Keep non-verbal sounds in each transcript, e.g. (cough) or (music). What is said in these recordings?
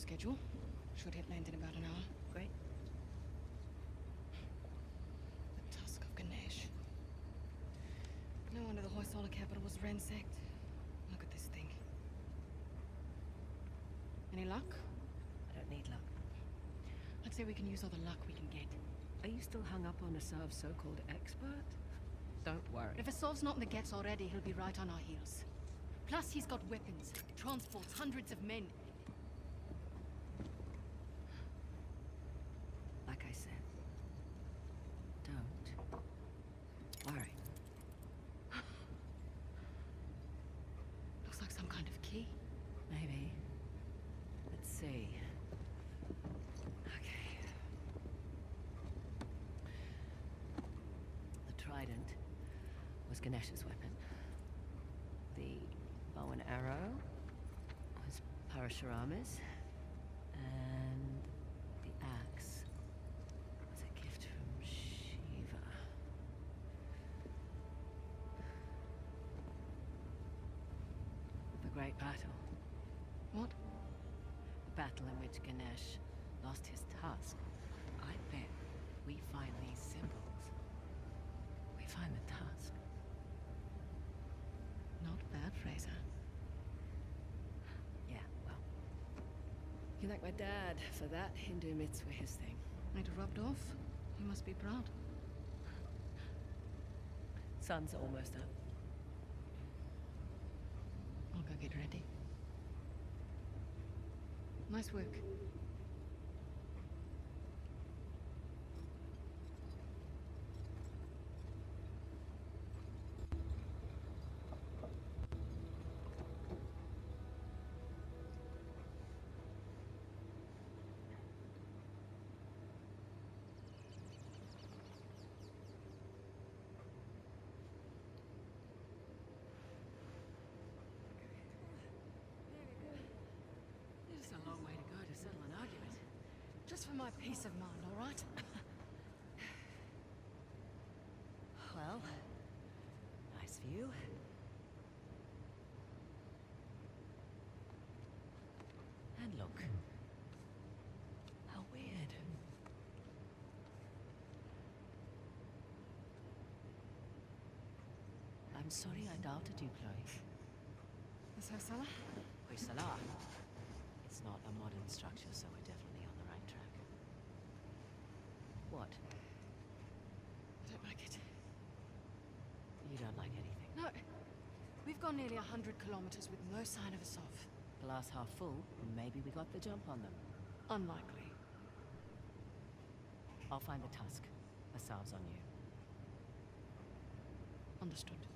schedule. Should hit land in about an hour. Great. The Tusk of Ganesh. No wonder the Hoysala capital was ransacked. Look at this thing. Any luck? I don't need luck. I'd say we can use all the luck we can get. Are you still hung up on Asav's so-called expert? Don't worry. If a Asav's not in the Ghats already, he'll be right on our heels. Plus, he's got weapons, transports, hundreds of men. Like I said, don't worry. Looks like some kind of key. Maybe. Let's see. Okay. The trident was Ganesh's weapon. The bow and arrow was Parashurama's. And the axe was a gift from Shiva. The Great Battle. What? The battle in which Ganesh lost his tusk. I bet we find these symbols. We find the tusk. Not bad, Frazer. Yeah, well. You thank my dad for that. Hindu myths were his thing. It rubbed off. You must be proud. Sun's almost up. I'll go get ready. Nice work. It's a long way to go to settle an argument. Just for my peace of mind, all right? Well, nice view. And look. How weird. I'm sorry I doubted you, Chloe. Is Hoysala? Hoysala. It's not a modern structure, so we're definitely on the right track. What? I don't like it. You don't like anything? No. We've gone nearly a hundred kilometers with no sign of Asav. Glass half full, maybe we got the jump on them. Unlikely. I'll find the tusk. Asav's on you. Understood.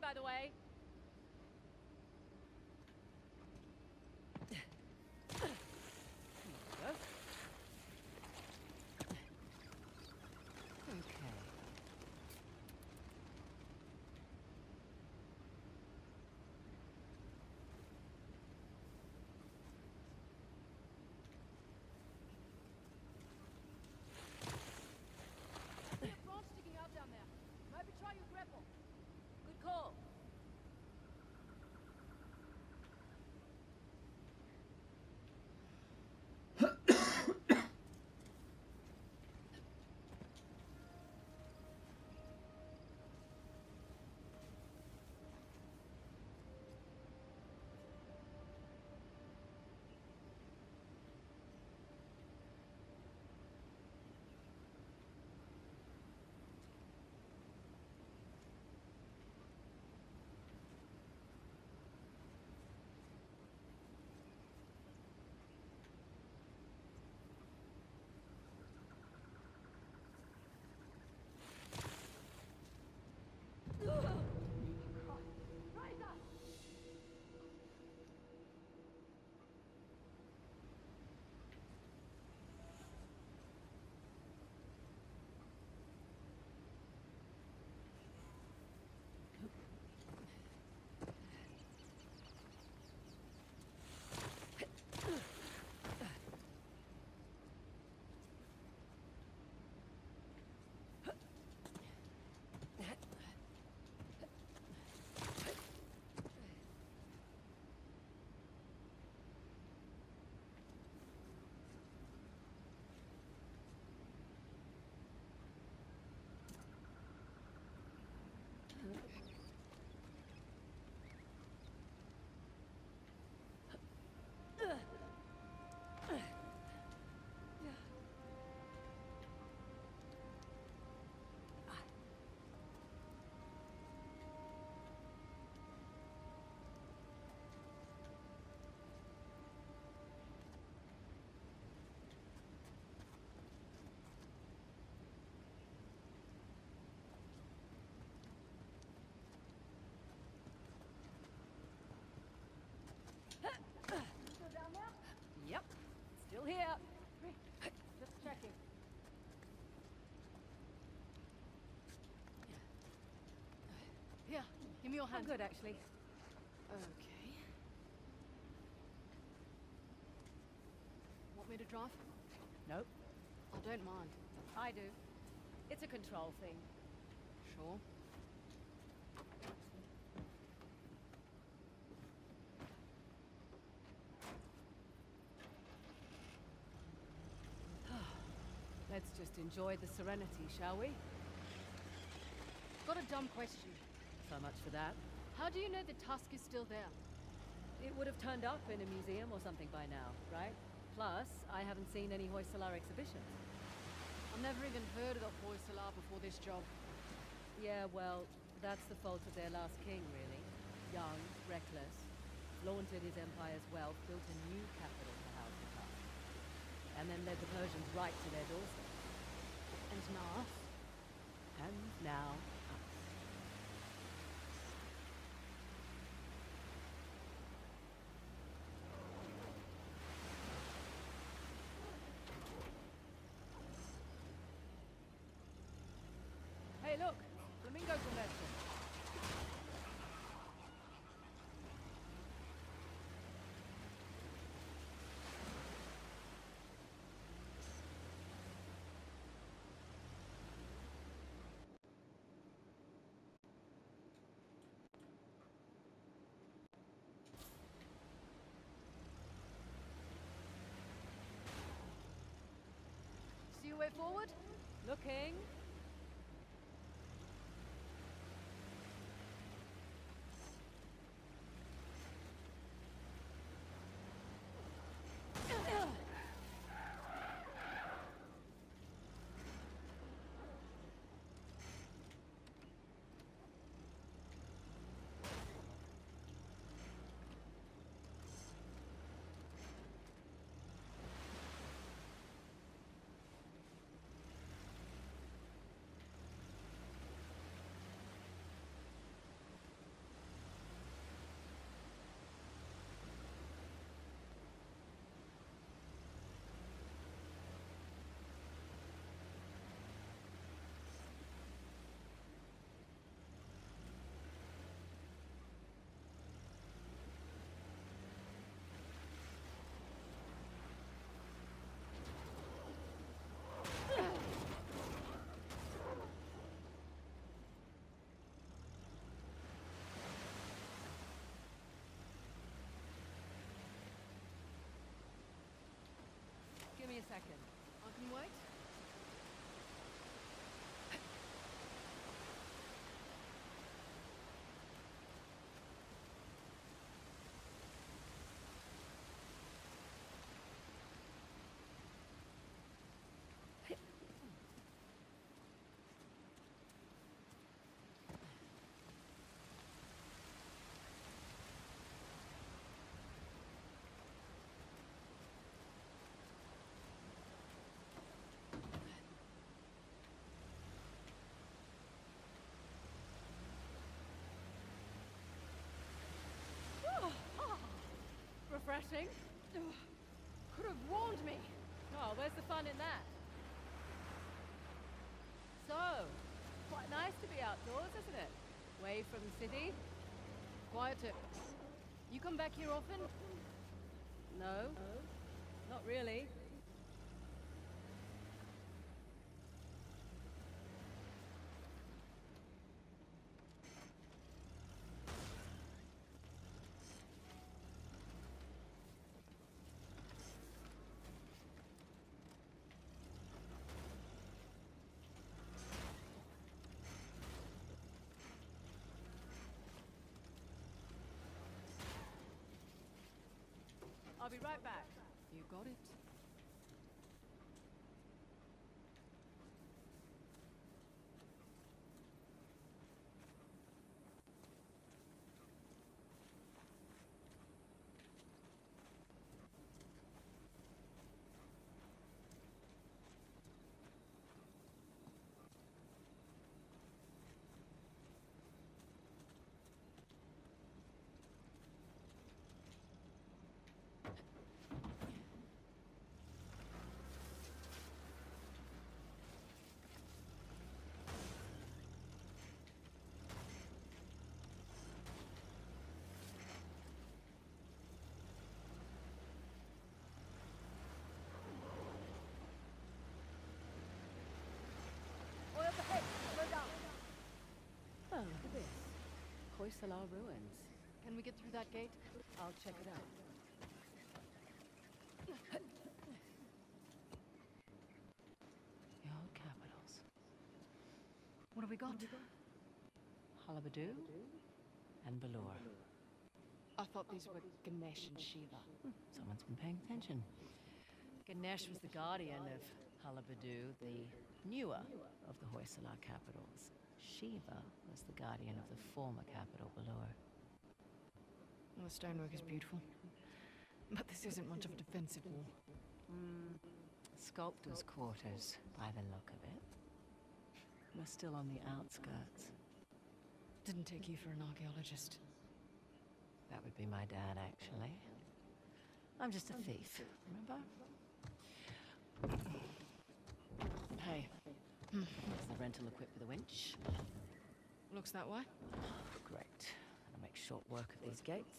By the way. Here. Just checking. Here, give me your hand. I'm good, actually. Okay. Want me to drive? Nope. I don't mind. I do. It's a control thing. Sure. Let's just enjoy the serenity, shall we? Got a dumb question. So much for that. How do you know the tusk is still there? It would have turned up in a museum or something by now, right? Plus, I haven't seen any Hoysalar exhibitions. I've never even heard of the Hoysalar before this job. Yeah, well, that's the fault of their last king, really. Young, reckless, flaunted his empire's wealth, built a new capital to house the Tusk, and then led the Persians right to their doorstep. And now? And now, us. Hey, look! Flamingos are nesting. Way forward? Looking. Second. I can Refreshing. Could have warned me. Oh, where's the fun in that? So, quite nice to be outdoors, isn't it? Away from the city. Quiet tip. You come back here often? No, not really. I'll be right back. You got it. Look at this. Hoysala ruins. Can we get through that gate? I'll check it out. The old capitals. What have we got? Halebidu and Belur. I thought these were Ganesh and Shiva. Someone's been paying attention. Ganesh was the guardian of Halebidu, the newer of the Hoysala capitals. Shiva was the guardian of the former capital, Belur. The stonework is beautiful. But this isn't much of a defensive wall. Sculptor's quarters, by the look of it. We're still on the outskirts. Didn't take you for an archaeologist. That would be my dad, actually. I'm just a thief, remember? Hey, is the rental equipped with a winch? Looks that way. Great. I'll make short work of these gates.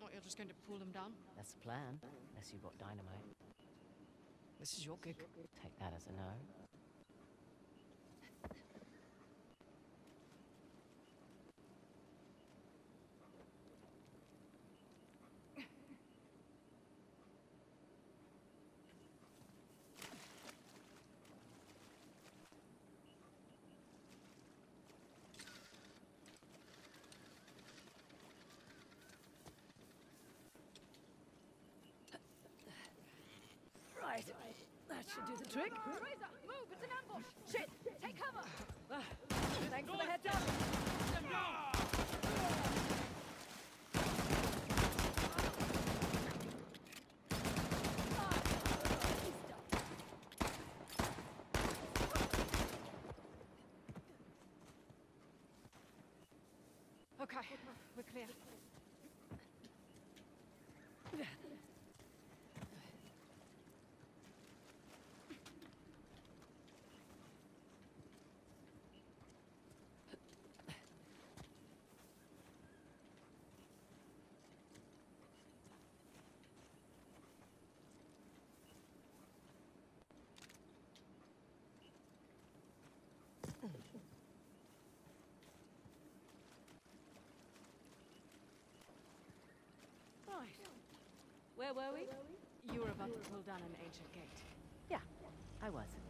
What, you're just going to pull them down? That's the plan, unless you've got dynamite. This is your gig. Take that as a no. Should do the trick. Razor, move. It's an ambush. Shit. Take cover. (sighs) Thanks for the heads up. Okay, we're clear. (laughs) Where were we? You were about to pull down an ancient gate. Yeah, I was.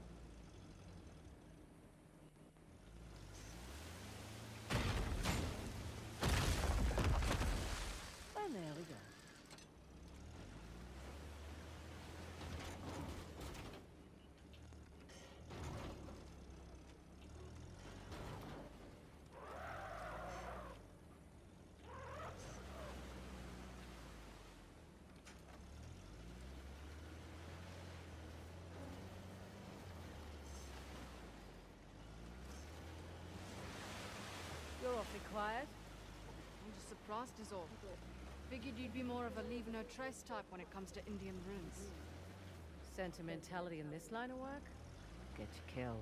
Quiet. I'm just surprised is all. Figured you'd be more of a leave no trace type when it comes to Indian runes. Sentimentality in this line of work? Get you killed.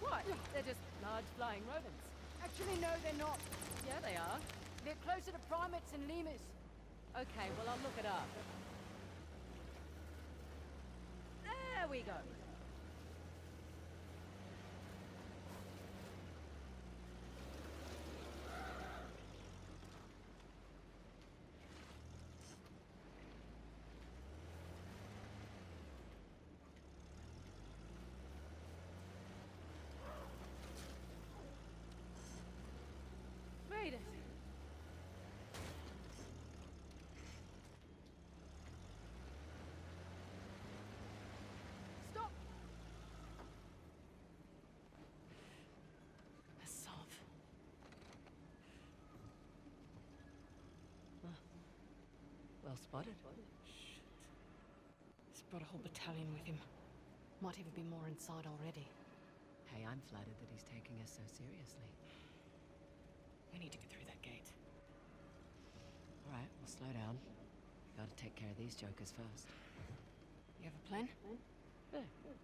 What? They're just large flying rodents. Actually, no, they're not. Yeah, they are. They're closer to primates and lemurs. Okay, well, I'll look it up. There we go. Well spotted. He's brought a whole battalion with him. Might even be more inside already. Hey, I'm flattered that he's taking us so seriously. We need to get through that gate. All right, we'll slow down. We gotta take care of these jokers first. You have a plan? Yeah. Sure.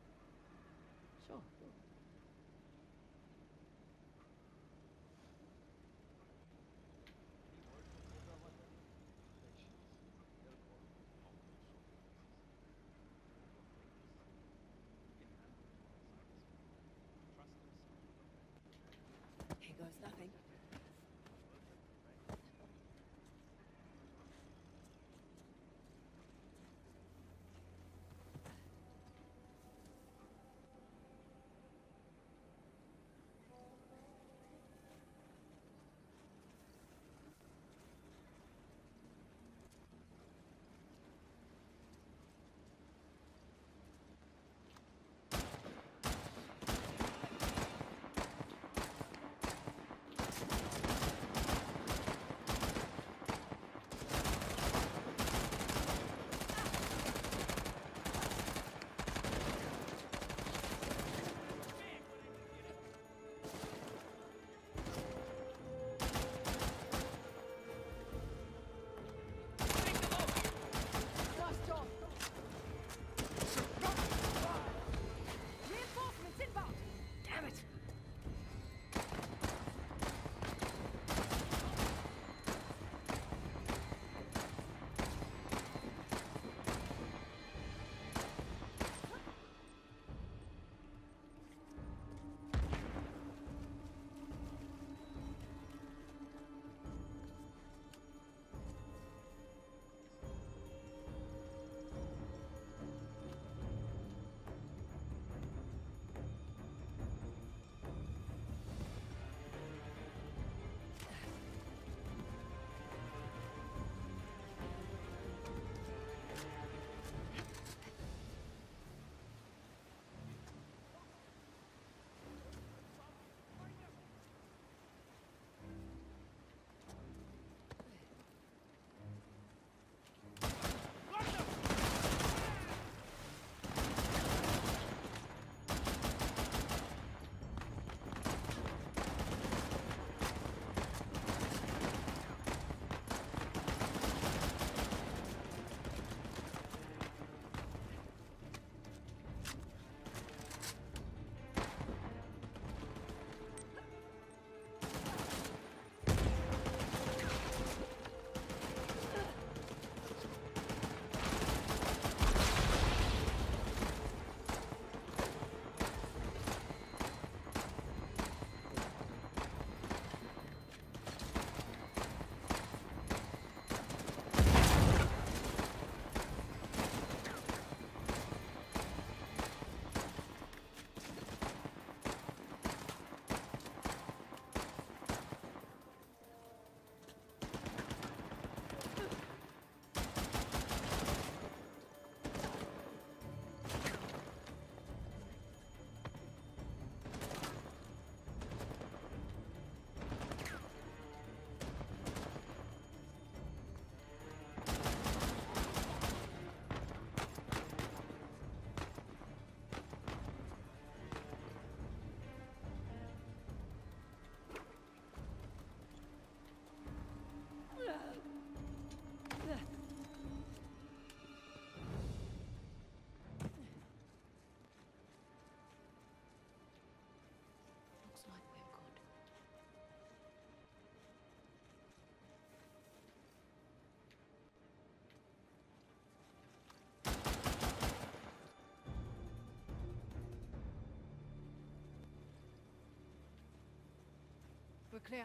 We're clear.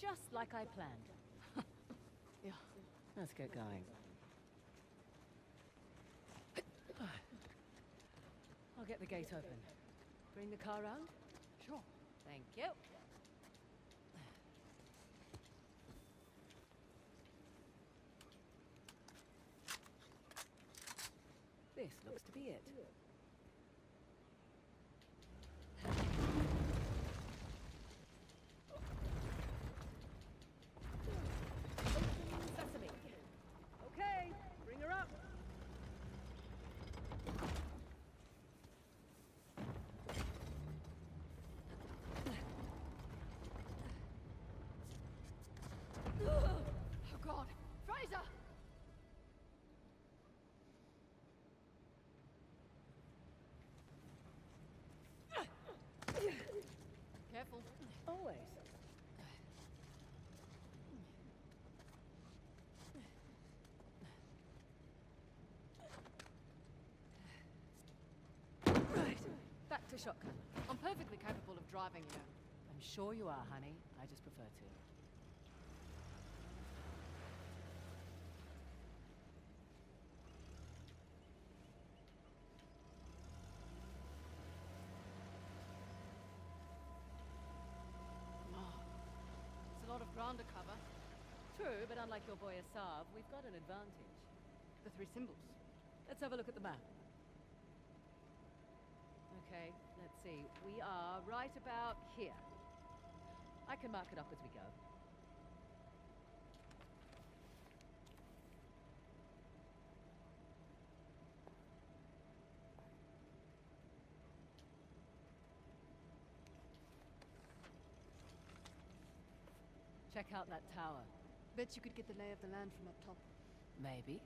Just like I planned. (laughs) Yeah. Let's get going. I'll get the gate open. Bring the car round? Sure. Thank you. This looks to be it. Sesame. Okay, bring her up. Oh god! Frazer! Careful. Always. Right, back to shotgun. I'm perfectly capable of driving, you know. I'm sure you are, honey. I just prefer to. Oh, it's a lot of ground to cover. True, but unlike your boy Asav, we've got an advantage. The three symbols. Let's have a look at the map. Okay, let's see. We are right about here. I can mark it up as we go. Check out that tower. Bet you could get the lay of the land from up top. Maybe.